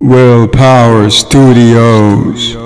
Willpower Studios.